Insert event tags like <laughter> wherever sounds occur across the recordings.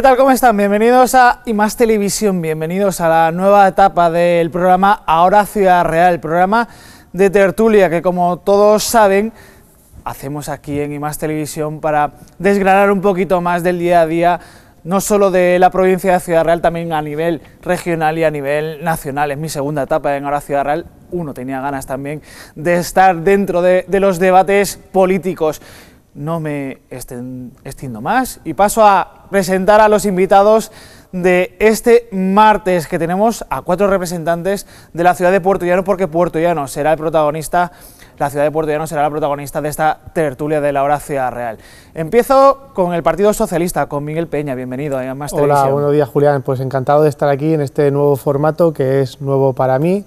¿Qué tal? ¿Cómo están? Bienvenidos a IMAS Televisión, bienvenidos a la nueva etapa del programa Ahora Ciudad Real, el programa de tertulia que como todos saben hacemos aquí en IMAS Televisión para desgranar un poquito más del día a día no solo de la provincia de Ciudad Real, también a nivel regional y a nivel nacional. Es mi segunda etapa en Ahora Ciudad Real. Uno tenía ganas también de estar dentro de, de los debates políticos no me extiendo más y paso a presentar a los invitados de este martes que tenemos a cuatro representantes de la ciudad de Puerto Llano porque Puerto Llano será el protagonista, la ciudad de Puerto Llano será la protagonista de esta tertulia de la hora Ciudad Real. Empiezo con el Partido Socialista, con Miguel Peña, bienvenido a Más Hola, buenos días Julián, pues encantado de estar aquí en este nuevo formato que es nuevo para mí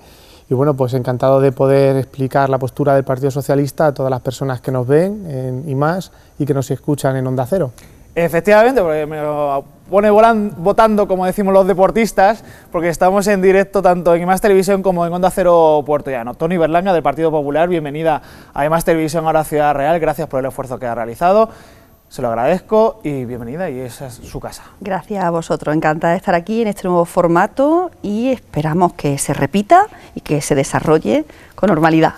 y bueno, pues encantado de poder explicar la postura del Partido Socialista a todas las personas que nos ven y más y que nos escuchan en Onda Cero. Efectivamente, porque me pone votando, como decimos los deportistas, porque estamos en directo tanto en IMAS Televisión como en Onda Cero Puerto Llano. Tony Berlanga, del Partido Popular, bienvenida a IMAS Televisión, ahora Ciudad Real, gracias por el esfuerzo que ha realizado. Se lo agradezco y bienvenida y esa es su casa. Gracias a vosotros, encantada de estar aquí en este nuevo formato y esperamos que se repita y que se desarrolle con normalidad.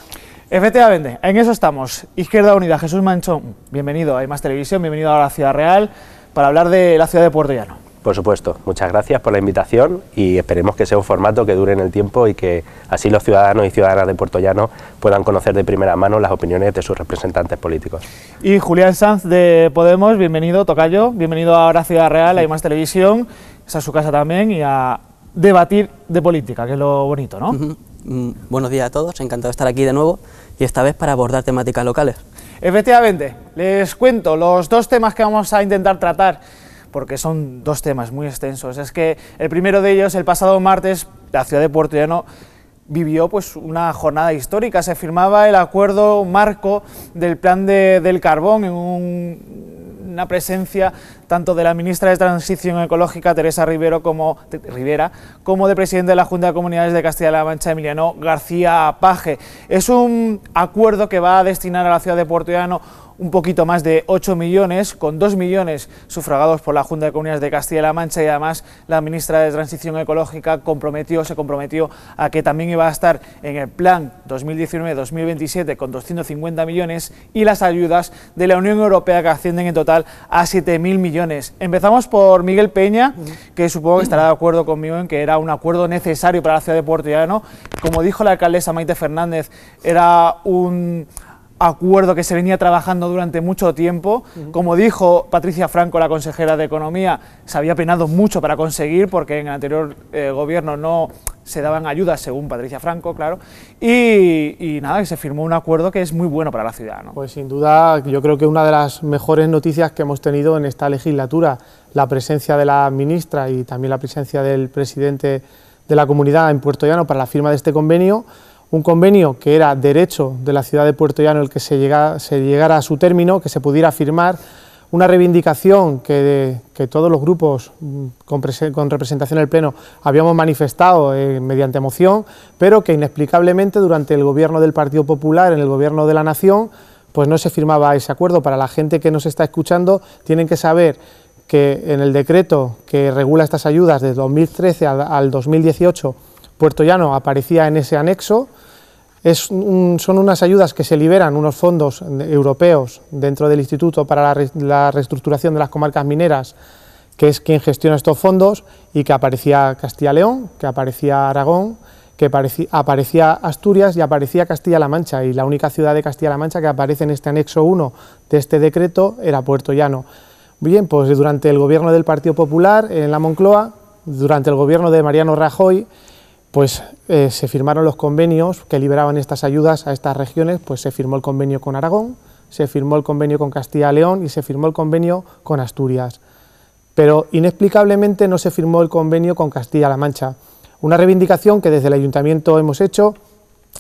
Efectivamente, en eso estamos. Izquierda Unida, Jesús Manchón, bienvenido a Más Televisión, bienvenido a la Ciudad Real para hablar de la ciudad de Puerto Llano. Por supuesto, muchas gracias por la invitación y esperemos que sea un formato que dure en el tiempo y que así los ciudadanos y ciudadanas de Puerto Llano puedan conocer de primera mano las opiniones de sus representantes políticos. Y Julián Sanz de Podemos, bienvenido, Tocayo, bienvenido a ahora Ciudad Real, hay más televisión, es su casa también y a debatir de política, que es lo bonito, ¿no? Mm, buenos días a todos, encantado de estar aquí de nuevo y esta vez para abordar temáticas locales. Efectivamente, les cuento los dos temas que vamos a intentar tratar porque son dos temas muy extensos. Es que el primero de ellos, el pasado martes, la ciudad de Puerto Llano vivió pues una jornada histórica. Se firmaba el acuerdo marco del plan del carbón en una presencia tanto de la ministra de Transición Ecológica, Teresa Rivero, como, Rivera, como de presidente de la Junta de Comunidades de Castilla-La Mancha, Emiliano García Paje. Es un acuerdo que va a destinar a la ciudad de Puerto Llano un poquito más de 8 millones, con 2 millones sufragados por la Junta de Comunidades de Castilla-La Mancha y además la ministra de Transición Ecológica comprometió, se comprometió a que también iba a estar en el plan 2019-2027 con 250 millones y las ayudas de la Unión Europea que ascienden en total a 7.000 millones. Empezamos por Miguel Peña, que supongo que estará de acuerdo conmigo en que era un acuerdo necesario para la ciudad de Puerto Llano. Como dijo la alcaldesa Maite Fernández, era un acuerdo que se venía trabajando durante mucho tiempo. Como dijo Patricia Franco, la consejera de Economía, se había penado mucho para conseguir, porque en el anterior eh, gobierno no se daban ayudas, según Patricia Franco, claro. Y, nada, que se firmó un acuerdo que es muy bueno para la ciudad. Pues sin duda, yo creo que una de las mejores noticias que hemos tenido en esta legislatura, la presencia de la ministra y también la presencia del presidente de la comunidad en Puerto Llano para la firma de este convenio un convenio que era derecho de la ciudad de Puerto Llano el que se, llegara a su término, que se pudiera firmar, una reivindicación que, todos los grupos mm, con, representación en el Pleno habíamos manifestado eh, mediante moción, pero que inexplicablemente durante el gobierno del Partido Popular, en el gobierno de la Nación, pues no se firmaba ese acuerdo. Para la gente que nos está escuchando, tienen que saber que en el decreto que regula estas ayudas de 2013 al 2018, Puerto Llano aparecía en ese anexo, son unas ayudas que se liberan, unos fondos europeos dentro del Instituto para la, Reestructuración de las Comarcas Mineras, que es quien gestiona estos fondos, y que aparecía Castilla-León, que aparecía Aragón, que aparecía, Asturias y aparecía Castilla-La Mancha, y la única ciudad de Castilla-La Mancha que aparece en este anexo 1 de este decreto era Puerto Llano. Bien, pues durante el gobierno del Partido Popular en la Moncloa, durante el gobierno de Mariano Rajoy, pues eh, se firmaron los convenios que liberaban estas ayudas a estas regiones, pues se firmó el convenio con Aragón, se firmó el convenio con Castilla y León y se firmó el convenio con Asturias. Pero inexplicablemente no se firmó el convenio con Castilla-La Mancha. Una reivindicación que desde el Ayuntamiento hemos hecho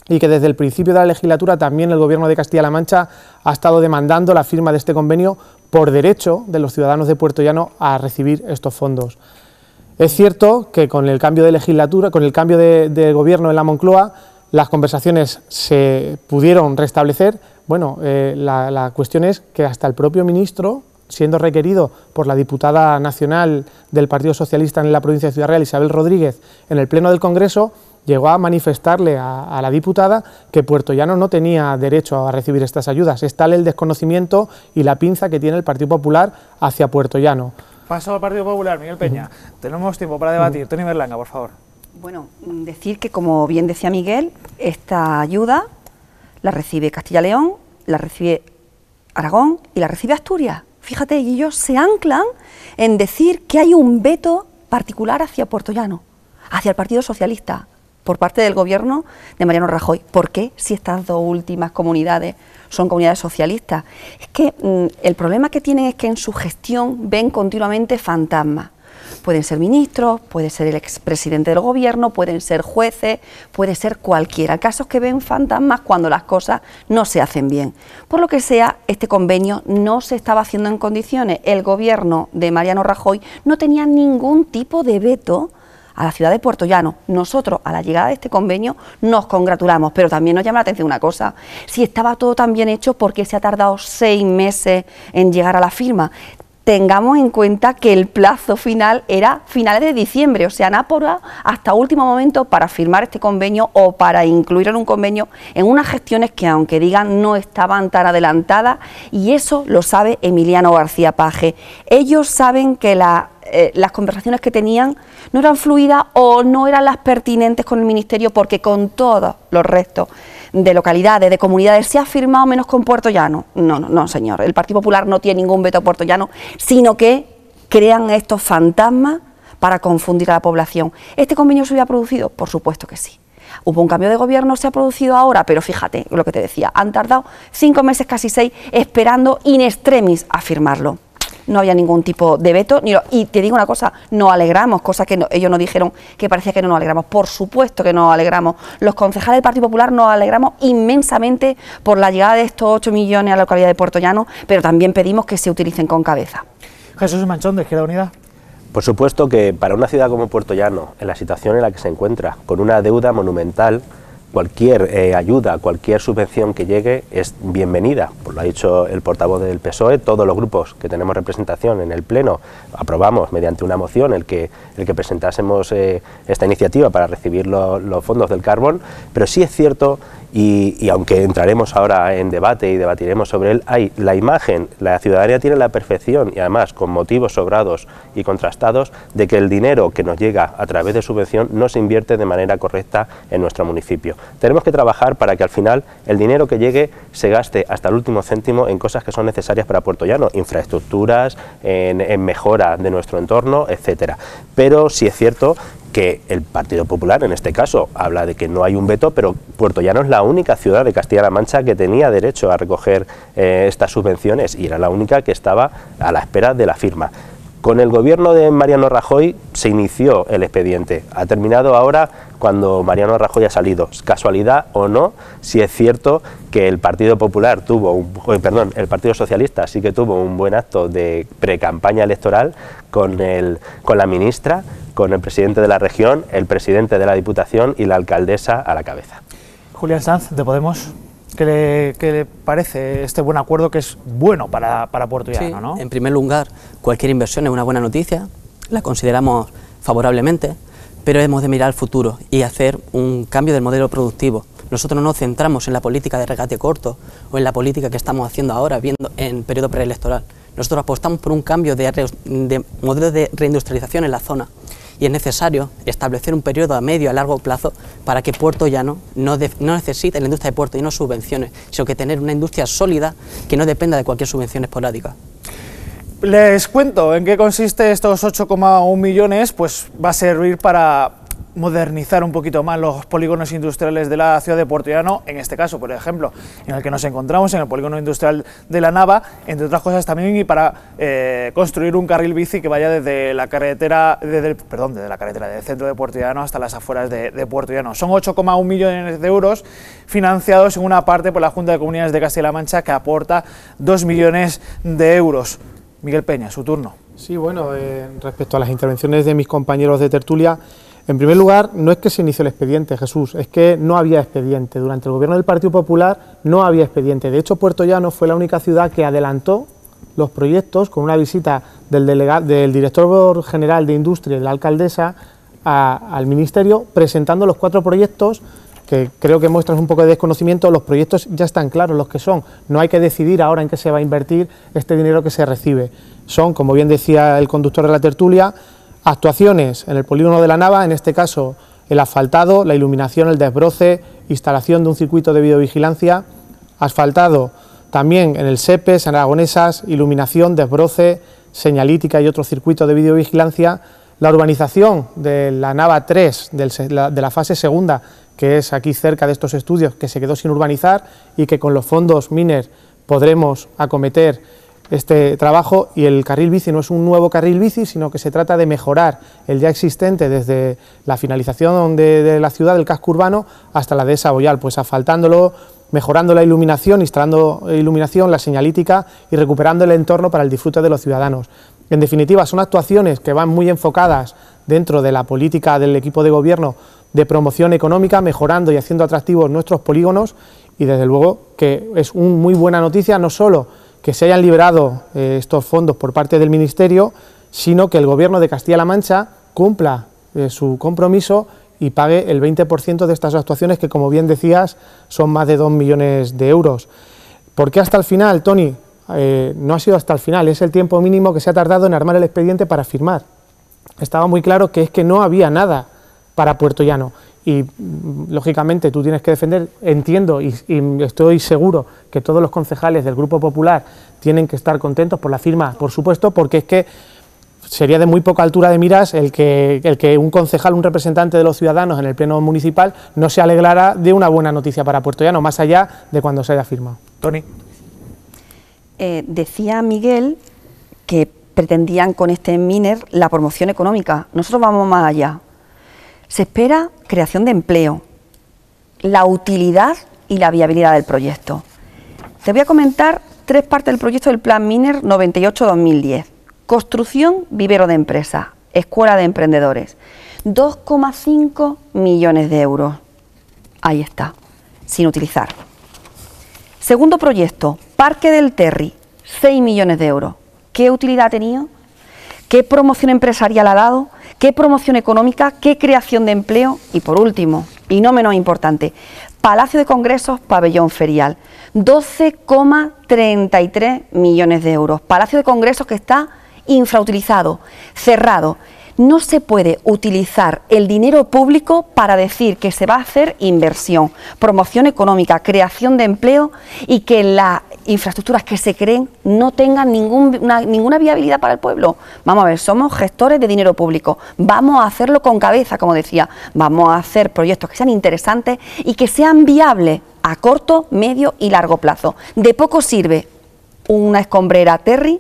y que desde el principio de la legislatura también el Gobierno de Castilla-La Mancha ha estado demandando la firma de este convenio por derecho de los ciudadanos de Puerto Llano a recibir estos fondos. Es cierto que con el cambio de legislatura, con el cambio de, gobierno en la Moncloa, las conversaciones se pudieron restablecer. Bueno, eh, la, cuestión es que hasta el propio ministro siendo requerido por la diputada nacional del Partido Socialista en la provincia de Ciudad Real, Isabel Rodríguez, en el Pleno del Congreso, llegó a manifestarle a, la diputada que Puerto Llano no tenía derecho a recibir estas ayudas. Es tal el desconocimiento y la pinza que tiene el Partido Popular hacia Puerto Llano. Paso al Partido Popular, Miguel Peña. Tenemos tiempo para debatir. Tony Berlanga, por favor. Bueno, decir que, como bien decía Miguel, esta ayuda la recibe Castilla-León, la recibe Aragón y la recibe Asturias. Fíjate, y ellos se anclan en decir que hay un veto particular hacia Puerto Llano, hacia el Partido Socialista, por parte del gobierno de Mariano Rajoy. ¿Por qué si estas dos últimas comunidades son comunidades socialistas? Es que mm, el problema que tienen es que en su gestión ven continuamente fantasmas. Pueden ser ministros, puede ser el expresidente del gobierno, pueden ser jueces, puede ser cualquiera. El caso es que ven fantasmas cuando las cosas no se hacen bien. Por lo que sea, este convenio no se estaba haciendo en condiciones. El gobierno de Mariano Rajoy no tenía ningún tipo de veto a la ciudad de Puerto Llano. Nosotros, a la llegada de este convenio, nos congratulamos, pero también nos llama la atención una cosa. Si estaba todo tan bien hecho, ¿por qué se ha tardado seis meses en llegar a la firma? tengamos en cuenta que el plazo final era finales de diciembre, o sea, han hasta último momento para firmar este convenio o para incluir en un convenio en unas gestiones que, aunque digan, no estaban tan adelantadas, y eso lo sabe Emiliano García Paje. Ellos saben que la eh, las conversaciones que tenían no eran fluidas o no eran las pertinentes con el Ministerio porque con todos los restos de localidades, de comunidades, se ha firmado menos con Puerto Llano. No, no, no, señor. El Partido Popular no tiene ningún veto a Puerto Llano, sino que crean estos fantasmas para confundir a la población. ¿Este convenio se hubiera producido? Por supuesto que sí. Hubo un cambio de gobierno, se ha producido ahora, pero fíjate lo que te decía, han tardado cinco meses, casi seis, esperando in extremis a firmarlo no había ningún tipo de veto. Ni y te digo una cosa, nos alegramos, cosa que ellos nos dijeron que parecía que no nos alegramos. Por supuesto que nos alegramos. Los concejales del Partido Popular nos alegramos inmensamente por la llegada de estos 8 millones a la localidad de Puerto Llano, pero también pedimos que se utilicen con cabeza. Jesús Manchón, de Izquierda Unida. Por supuesto que para una ciudad como Puerto Llano, en la situación en la que se encuentra, con una deuda monumental, cualquier eh, ayuda, cualquier subvención que llegue es bienvenida, pues lo ha dicho el portavoz del PSOE, todos los grupos que tenemos representación en el Pleno aprobamos mediante una moción el que, el que presentásemos eh, esta iniciativa para recibir los fondos del carbón, pero sí es cierto y, aunque entraremos ahora en debate y debatiremos sobre él, hay la imagen, la ciudadanía tiene la perfección y además con motivos sobrados y contrastados de que el dinero que nos llega a través de subvención no se invierte de manera correcta en nuestro municipio. Tenemos que trabajar para que al final el dinero que llegue se gaste hasta el último céntimo en cosas que son necesarias para Puerto Llano, infraestructuras, en, en mejora de nuestro entorno, etcétera. Pero sí es cierto que el Partido Popular, en este caso, habla de que no hay un veto, pero Puerto Llano es la única ciudad de Castilla-La Mancha que tenía derecho a recoger eh, estas subvenciones y era la única que estaba a la espera de la firma. Con el gobierno de Mariano Rajoy se inició el expediente. Ha terminado ahora cuando Mariano Rajoy ha salido. Casualidad o no, si es cierto que el Partido Popular tuvo, un, eh, perdón, el Partido Socialista sí que tuvo un buen acto de pre-campaña electoral con, el, con la ministra, con el presidente de la región, el presidente de la Diputación y la alcaldesa a la cabeza. Julián Sanz, de Podemos. ¿Qué le, parece este buen acuerdo que es bueno para, para Puerto Llano? ¿no? En primer lugar, cualquier inversión es una buena noticia, la consideramos favorablemente, pero hemos de mirar al futuro y hacer un cambio del modelo productivo. Nosotros no nos centramos en la política de regate corto o en la política que estamos haciendo ahora, viendo en periodo preelectoral. Nosotros apostamos por un cambio de, de modelo de reindustrialización en la zona y es necesario establecer un periodo a medio a largo plazo para que Puerto Llano no, necesite la industria de Puerto y no subvenciones, sino que tener una industria sólida que no dependa de cualquier subvención esporádica. Les cuento en qué consiste estos 8,1 millones, pues va a servir para modernizar un poquito más los polígonos industriales de la ciudad de Puerto Llano, en este caso, por ejemplo, en el que nos encontramos, en el polígono industrial de la Nava, entre otras cosas también y para eh, construir un carril bici que vaya desde la carretera, perdón, desde la carretera del centro de Puerto Llano hasta las afueras de, de Puerto Llano. Son 8,1 millones de euros financiados en una parte por la Junta de Comunidades de Castilla-La Mancha que aporta 2 millones de euros. Miguel Peña, su turno. Sí, bueno, eh, respecto a las intervenciones de mis compañeros de tertulia, en primer lugar, no es que se inició el expediente, Jesús, es que no había expediente. Durante el gobierno del Partido Popular no había expediente. De hecho, Puerto Llano fue la única ciudad que adelantó los proyectos con una visita del, del director general de Industria la alcaldesa al Ministerio presentando los cuatro proyectos que creo que muestran un poco de desconocimiento, los proyectos ya están claros los que son, no hay que decidir ahora en qué se va a invertir este dinero que se recibe. Son, como bien decía el conductor de la tertulia, actuaciones en el polígono de la Nava, en este caso el asfaltado, la iluminación, el desbroce, instalación de un circuito de videovigilancia, asfaltado también en el SEPES, en Aragonesas, iluminación, desbroce, señalítica y otro circuito de videovigilancia, la urbanización de la Nava 3, de la fase segunda, que es aquí cerca de estos estudios, que se quedó sin urbanizar y que con los fondos MINER podremos acometer este trabajo y el carril bici no es un nuevo carril bici, sino que se trata de mejorar el ya existente desde la finalización de, la ciudad del casco urbano hasta la de Saboyal, pues asfaltándolo, mejorando la iluminación, instalando iluminación, la señalítica y recuperando el entorno para el disfrute de los ciudadanos. En definitiva, son actuaciones que van muy enfocadas dentro de la política del equipo de gobierno de promoción económica, mejorando y haciendo atractivos nuestros polígonos y desde luego que es una muy buena noticia no solo que se hayan liberado eh, estos fondos por parte del Ministerio, sino que el Gobierno de Castilla-La Mancha cumpla eh, su compromiso y pague el 20% de estas actuaciones que, como bien decías, son más de 2 millones de euros. ¿Por qué hasta el final, Tony? Eh, no ha sido hasta el final, es el tiempo mínimo que se ha tardado en armar el expediente para firmar. Estaba muy claro que es que no había nada para Puerto Llano y lógicamente tú tienes que defender, entiendo y, estoy seguro que todos los concejales del Grupo Popular tienen que estar contentos por la firma, por supuesto, porque es que sería de muy poca altura de miras el que, el que un concejal, un representante de los ciudadanos en el Pleno Municipal no se alegrara de una buena noticia para Puerto Llano, más allá de cuando se haya firmado. Tony. Eh, decía Miguel que pretendían con este MINER la promoción económica. Nosotros vamos más allá. Se espera creación de empleo, la utilidad y la viabilidad del proyecto. Te voy a comentar tres partes del proyecto del Plan Miner 98-2010. Construcción, vivero de empresa, escuela de emprendedores. 2,5 millones de euros. Ahí está, sin utilizar. Segundo proyecto, Parque del Terry, 6 millones de euros. ¿Qué utilidad ha tenido? ¿Qué promoción empresarial ha dado? ¿Qué promoción económica? ¿Qué creación de empleo? Y por último, y no menos importante, Palacio de Congresos, Pabellón Ferial, 12,33 millones de euros. Palacio de Congresos que está infrautilizado, cerrado no se puede utilizar el dinero público para decir que se va a hacer inversión, promoción económica, creación de empleo y que las infraestructuras que se creen no tengan ninguna viabilidad para el pueblo. Vamos a ver, somos gestores de dinero público, vamos a hacerlo con cabeza, como decía, vamos a hacer proyectos que sean interesantes y que sean viables a corto, medio y largo plazo. De poco sirve una escombrera Terry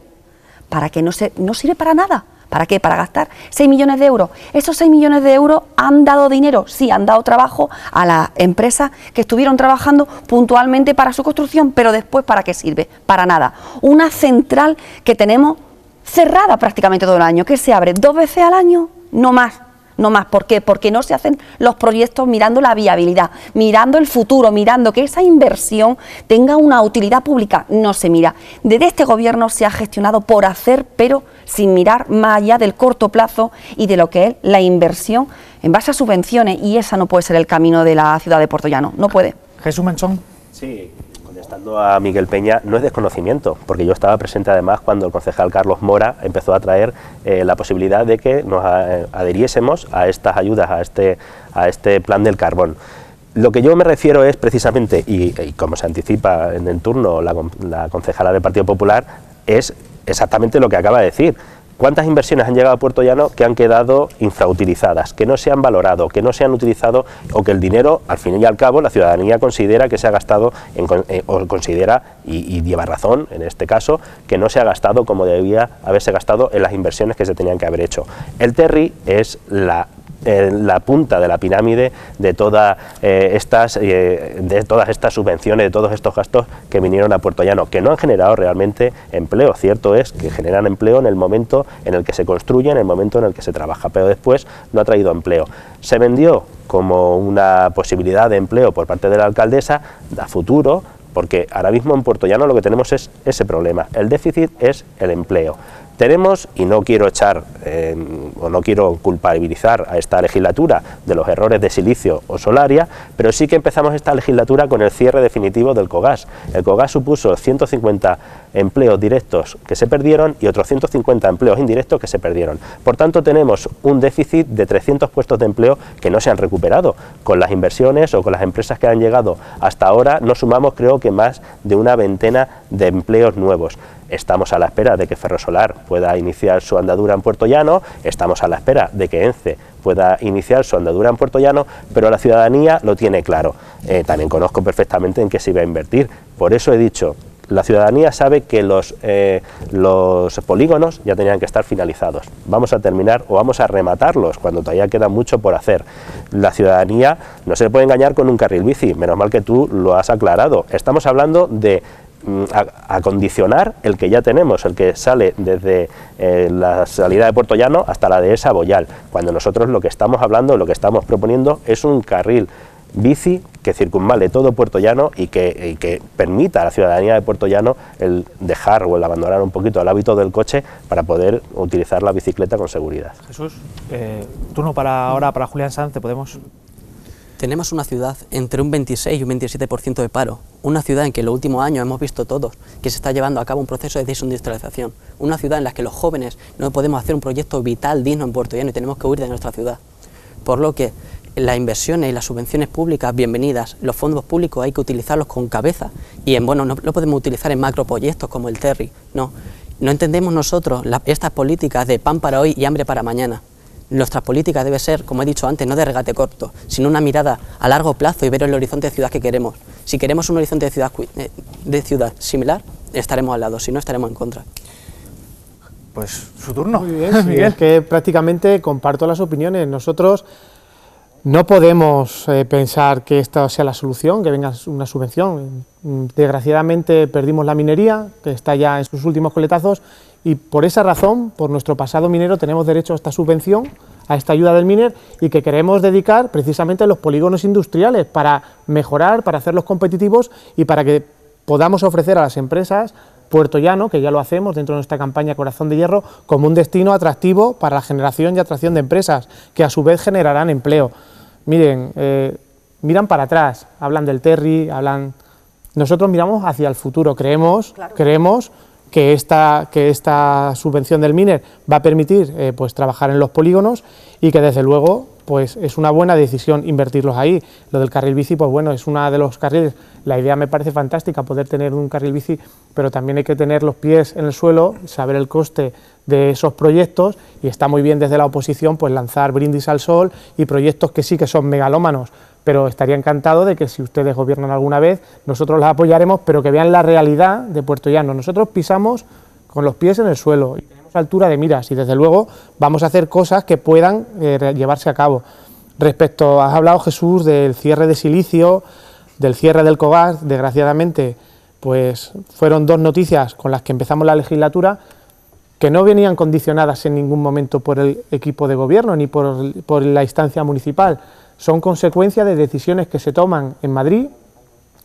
para que no, se, no sirve para nada ¿Para qué? Para gastar 6 millones de euros. Esos 6 millones de euros han dado dinero, sí, han dado trabajo a las empresas que estuvieron trabajando puntualmente para su construcción, pero después ¿para qué sirve? Para nada. Una central que tenemos cerrada prácticamente todo el año, que se abre dos veces al año, no más no más. ¿Por qué? Porque no se hacen los proyectos mirando la viabilidad, mirando el futuro, mirando que esa inversión tenga una utilidad pública. No se mira. Desde este gobierno se ha gestionado por hacer, pero sin mirar más allá del corto plazo y de lo que es la inversión en base a subvenciones. Y esa no puede ser el camino de la ciudad de Puerto Llano. No puede. Jesús Manchón. Sí, contestando a Miguel Peña, no es desconocimiento, porque yo estaba presente además cuando el concejal Carlos Mora empezó a traer eh, la posibilidad de que nos adhiriésemos a estas ayudas, a este, a este plan del carbón. Lo que yo me refiero es precisamente, y, como se anticipa en el turno la, la concejala del Partido Popular, es exactamente lo que acaba de decir. ¿Cuántas inversiones han llegado a Puerto Llano que han quedado infrautilizadas, que no se han valorado, que no se han utilizado o que el dinero, al fin y al cabo, la ciudadanía considera que se ha gastado, eh, o considera, y, y, lleva razón en este caso, que no se ha gastado como debía haberse gastado en las inversiones que se tenían que haber hecho? El Terry es la la punta de la pirámide de, toda, eh, estas, eh, de todas estas subvenciones, de todos estos gastos que vinieron a Puerto Llano, que no han generado realmente empleo. Cierto es que generan empleo en el momento en el que se construye, en el momento en el que se trabaja, pero después no ha traído empleo. Se vendió como una posibilidad de empleo por parte de la alcaldesa, da futuro, porque ahora mismo en Puerto Llano lo que tenemos es ese problema. El déficit es el empleo. Tenemos, y no quiero echar eh, o no quiero culpabilizar a esta legislatura de los errores de Silicio o Solaria, pero sí que empezamos esta legislatura con el cierre definitivo del COGAS. El COGAS supuso 150 empleos directos que se perdieron y otros 150 empleos indirectos que se perdieron. Por tanto, tenemos un déficit de 300 puestos de empleo que no se han recuperado. Con las inversiones o con las empresas que han llegado hasta ahora, no sumamos creo que más de una veintena de empleos nuevos. Estamos a la espera de que Ferrosolar pueda iniciar su andadura en Puerto Llano, estamos a la espera de que ENCE pueda iniciar su andadura en Puerto Llano, pero la ciudadanía lo tiene claro. Eh, también conozco perfectamente en qué se iba a invertir. Por eso he dicho, la ciudadanía sabe que los, eh, los polígonos ya tenían que estar finalizados. Vamos a terminar o vamos a rematarlos cuando todavía queda mucho por hacer. La ciudadanía no se puede engañar con un carril bici, menos mal que tú lo has aclarado. Estamos hablando de Mm, a, condicionar el que ya tenemos, el que sale desde eh, la salida de Puerto Llano hasta la de esa Boyal, cuando nosotros lo que estamos hablando, lo que estamos proponiendo es un carril bici que circunvale todo Puerto Llano y que, que, permita a la ciudadanía de Puerto Llano el dejar o el abandonar un poquito el hábito del coche para poder utilizar la bicicleta con seguridad. Jesús, eh, turno para ahora para Julián Sanz, te podemos tenemos una ciudad entre un 26 y un 27% de paro, una ciudad en que en los últimos años hemos visto todos que se está llevando a cabo un proceso de desindustrialización, una ciudad en la que los jóvenes no podemos hacer un proyecto vital digno en Puerto Llano y tenemos que huir de nuestra ciudad. Por lo que las inversiones y las subvenciones públicas, bienvenidas, los fondos públicos hay que utilizarlos con cabeza y en, bueno, no lo podemos utilizar en macroproyectos como el Terry, no. No entendemos nosotros estas políticas de pan para hoy y hambre para mañana nuestra política debe ser, como he dicho antes, no de regate corto, sino una mirada a largo plazo y ver el horizonte de ciudad que queremos. Si queremos un horizonte de ciudad, eh, de ciudad similar, estaremos al lado, si no, estaremos en contra. Pues su turno. Muy bien, <laughs> Miguel. Es que prácticamente comparto las opiniones. Nosotros no podemos eh, pensar que esta sea la solución, que venga una subvención. Desgraciadamente perdimos la minería, que está ya en sus últimos coletazos, y por esa razón, por nuestro pasado minero, tenemos derecho a esta subvención, a esta ayuda del MINER y que queremos dedicar precisamente a los polígonos industriales para mejorar, para hacerlos competitivos y para que podamos ofrecer a las empresas Puerto Llano, que ya lo hacemos dentro de nuestra campaña Corazón de Hierro, como un destino atractivo para la generación y atracción de empresas, que a su vez generarán empleo. Miren, eh, miran para atrás, hablan del Terry, hablan... Nosotros miramos hacia el futuro, creemos, creemos que esta, que esta subvención del MINER va a permitir eh, pues, trabajar en los polígonos y que desde luego pues, es una buena decisión invertirlos ahí. Lo del carril bici, pues bueno, es una de los carriles, la idea me parece fantástica, poder tener un carril bici, pero también hay que tener los pies en el suelo, saber el coste de esos proyectos y está muy bien desde la oposición pues lanzar brindis al sol y proyectos que sí que son megalómanos, pero estaría encantado de que si ustedes gobiernan alguna vez, nosotros las apoyaremos, pero que vean la realidad de Puerto Llano. Nosotros pisamos con los pies en el suelo y tenemos altura de miras y desde luego vamos a hacer cosas que puedan eh, llevarse a cabo. Respecto, has hablado Jesús del cierre de silicio, del cierre del COGAS, desgraciadamente, pues fueron dos noticias con las que empezamos la legislatura que no venían condicionadas en ningún momento por el equipo de gobierno ni por, por la instancia municipal, son consecuencia de decisiones que se toman en Madrid,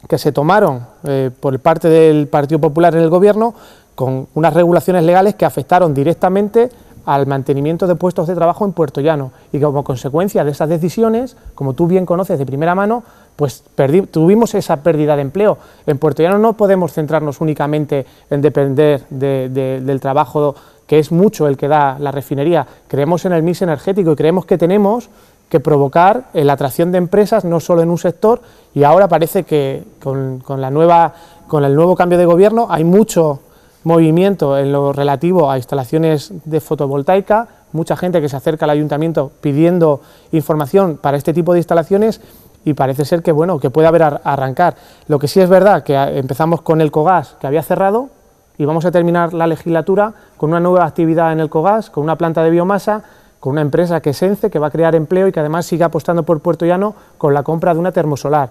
que se tomaron eh, por parte del Partido Popular en el Gobierno, con unas regulaciones legales que afectaron directamente al mantenimiento de puestos de trabajo en Puerto Llano. Y como consecuencia de esas decisiones, como tú bien conoces de primera mano, pues tuvimos esa pérdida de empleo. En Puerto Llano no podemos centrarnos únicamente en depender del trabajo que es mucho el que da la refinería. Creemos en el mix energético y creemos que tenemos que provocar la atracción de empresas no solo en un sector y ahora parece que con, la nueva, con el nuevo cambio de gobierno hay mucho movimiento en lo relativo a instalaciones de fotovoltaica, mucha gente que se acerca al ayuntamiento pidiendo información para este tipo de instalaciones y parece ser que bueno que puede haber arrancar. Lo que sí es verdad que empezamos con el COGAS que había cerrado y vamos a terminar la legislatura con una nueva actividad en el COGAS, con una planta de biomasa con una empresa que es ENCE, que va a crear empleo y que además sigue apostando por Puerto Llano con la compra de una termosolar.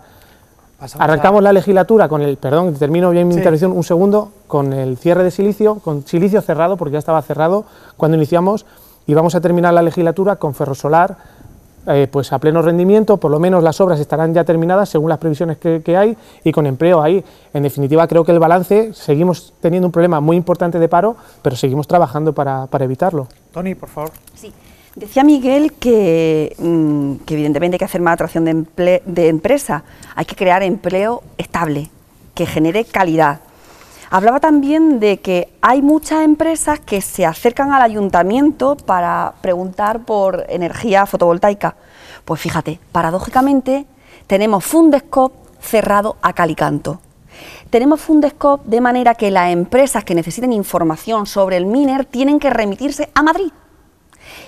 Arrancamos la legislatura con el, perdón, termino bien mi intervención un segundo, con el cierre de silicio, con silicio cerrado, porque ya estaba cerrado cuando iniciamos, y vamos a terminar la legislatura con Ferrosolar eh, pues a pleno rendimiento, por lo menos las obras estarán ya terminadas según las previsiones que, hay y con empleo ahí. En definitiva, creo que el balance, seguimos teniendo un problema muy importante de paro, pero seguimos trabajando para, evitarlo. Tony, por favor. Sí. Decía Miguel que, mm, que, evidentemente hay que hacer más atracción de, de empresa, hay que crear empleo estable, que genere calidad. Hablaba también de que hay muchas empresas que se acercan al ayuntamiento para preguntar por energía fotovoltaica. Pues fíjate, paradójicamente tenemos Fundescop cerrado a Calicanto. Tenemos Fundescop de manera que las empresas que necesiten información sobre el miner tienen que remitirse a Madrid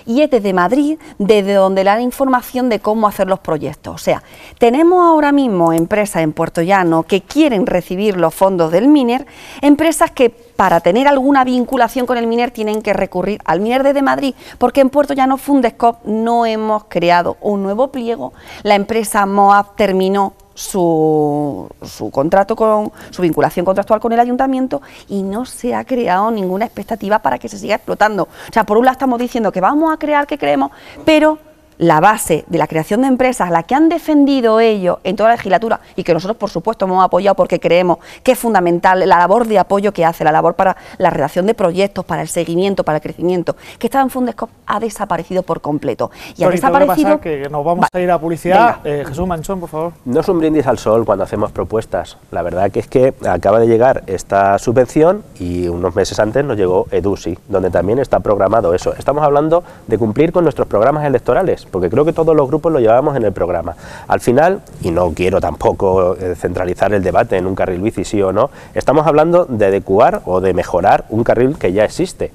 y es desde Madrid desde donde le dan información de cómo hacer los proyectos. O sea, tenemos ahora mismo empresas en Puerto Llano que quieren recibir los fondos del MINER, empresas que para tener alguna vinculación con el MINER tienen que recurrir al MINER desde Madrid, porque en Puerto Llano Fundescop no hemos creado un nuevo pliego, la empresa MOAB terminó su, su, contrato con su vinculación contractual con el ayuntamiento y no se ha creado ninguna expectativa para que se siga explotando. O sea, por un lado estamos diciendo que vamos a crear que creemos, pero la base de la creación de empresas, la que han defendido ellos en toda la legislatura y que nosotros, por supuesto, hemos apoyado porque creemos que es fundamental la labor de apoyo que hace, la labor para la redacción de proyectos, para el seguimiento, para el crecimiento, que estaba en Fundescop, ha desaparecido por completo. Y ha desaparecido. que nos vamos a ir a publicidad. Eh, Jesús Manchón, por favor. No es un brindis al sol cuando hacemos propuestas. La verdad que es que acaba de llegar esta subvención y unos meses antes nos llegó EDUSI, donde también está programado eso. Estamos hablando de cumplir con nuestros programas electorales porque creo que todos los grupos lo llevamos en el programa. Al final, y no quiero tampoco eh, centralizar el debate en un carril bici sí o no, estamos hablando de adecuar o de mejorar un carril que ya existe.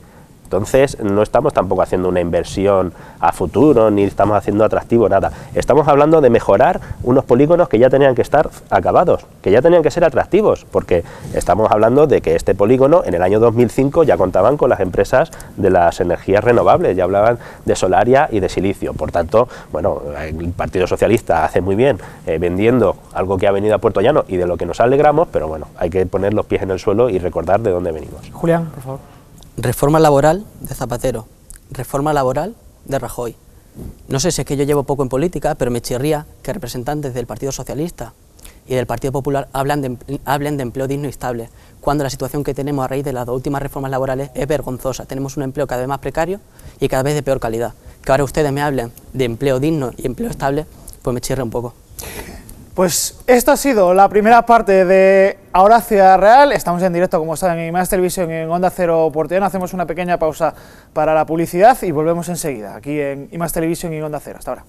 Entonces no estamos tampoco haciendo una inversión a futuro, ni estamos haciendo atractivo nada. Estamos hablando de mejorar unos polígonos que ya tenían que estar acabados, que ya tenían que ser atractivos, porque estamos hablando de que este polígono en el año 2005 ya contaban con las empresas de las energías renovables, ya hablaban de solaria y de silicio. Por tanto, bueno, el Partido Socialista hace muy bien eh, vendiendo algo que ha venido a Puerto Llano y de lo que nos alegramos, pero bueno, hay que poner los pies en el suelo y recordar de dónde venimos. Julián, por favor. Reforma laboral de Zapatero, reforma laboral de Rajoy. No sé si es que yo llevo poco en política, pero me chirría que representantes del Partido Socialista y del Partido Popular hablan de, hablen de empleo digno y estable, cuando la situación que tenemos a raíz de las dos últimas reformas laborales es vergonzosa. Tenemos un empleo cada vez más precario y cada vez de peor calidad. Que ahora ustedes me hablen de empleo digno y empleo estable, pues me chirre un poco. Pues esto ha sido la primera parte de Ahora Ciudad Real. Estamos en directo, como saben, en Más Televisión en Onda Cero Porteano. Hacemos una pequeña pausa para la publicidad y volvemos enseguida aquí en Más Televisión y Onda Cero. Hasta ahora.